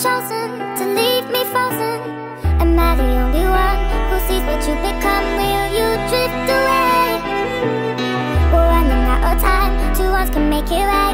chosen to leave me frozen? Am I the only one who sees what you become? Will you drift away? Well, I know not all time, two wrongs can make it right.